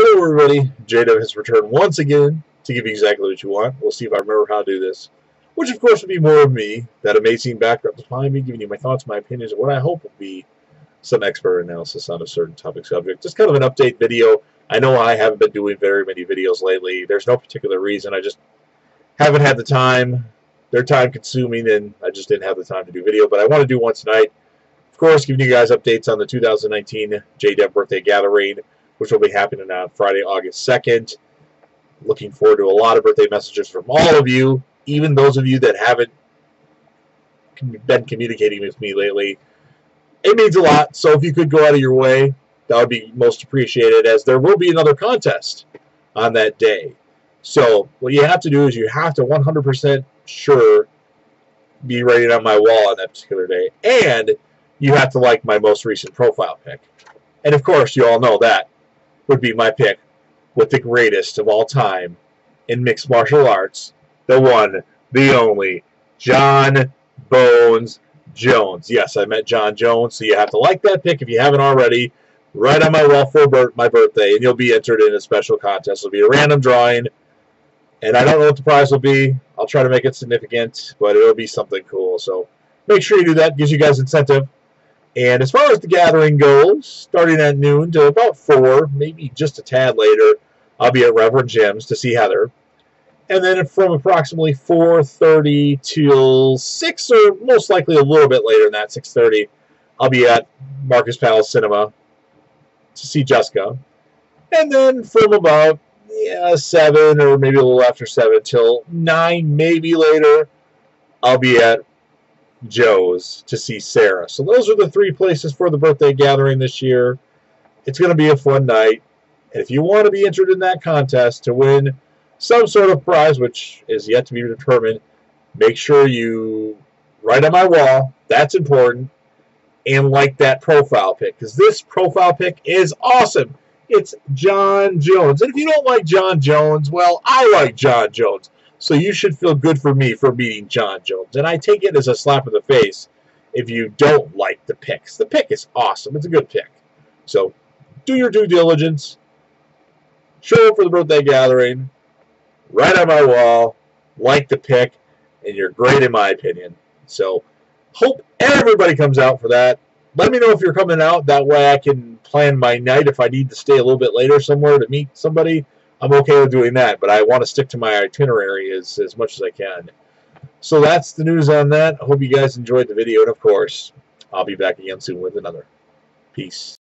Hello everybody, JW has returned once again to give you exactly what you want. We'll see if I remember how to do this. Which of course will be more of me, that amazing background behind me, giving you my thoughts, my opinions, and what I hope will be some expert analysis on a certain topic subject. Just kind of an update video. I know I haven't been doing very many videos lately. There's no particular reason. I just haven't had the time. They're time consuming and I just didn't have the time to do video. But I want to do one tonight. Of course, giving you guys updates on the 2019 JDEV birthday gathering which will be happening on Friday, August 2nd. Looking forward to a lot of birthday messages from all of you, even those of you that haven't been communicating with me lately. It means a lot, so if you could go out of your way, that would be most appreciated, as there will be another contest on that day. So what you have to do is you have to 100% sure be rated on my wall on that particular day, and you have to like my most recent profile pic. And of course, you all know that would be my pic with the greatest of all time in mixed martial arts, the one, the only, Jon Bones Jones. Yes, I met Jon Jones, so you have to like that pic if you haven't already. Write on my wall for my birthday, and you'll be entered in a special contest. It'll be a random drawing, and I don't know what the prize will be. I'll try to make it significant, but it'll be something cool. So make sure you do that. Gives you guys incentive. And as far as the gathering goes, starting at noon to about 4, maybe just a tad later, I'll be at Reverend Jim's to see Heather. And then from approximately 4.30 till 6, or most likely a little bit later than that, 6.30, I'll be at Marcus Palace Cinema to see Jessica. And then from about yeah, 7 or maybe a little after 7 till 9, maybe later, I'll be at Joe's to see Sarah. So those are the three places for the birthday gathering this year. It's going to be a fun night. And if you want to be entered in that contest to win some sort of prize, which is yet to be determined, make sure you write on my wall. That's important. And like that profile pic. Because this profile pic is awesome. It's Jon Jones. And if you don't like Jon Jones, well, I like Jon Jones. So you should feel good for me for beating Jon Jones. And I take it as a slap in the face if you don't like the pics. The pic is awesome. It's a good pic. So do your due diligence. Show up for the birthday gathering. Write on my wall. Like the pic. And you're great in my opinion. So hope everybody comes out for that. Let me know if you're coming out. That way I can plan my night if I need to stay a little bit later somewhere to meet somebody. I'm okay with doing that, but I want to stick to my itinerary as, as much as I can. So that's the news on that. I hope you guys enjoyed the video, and of course, I'll be back again soon with another. Peace.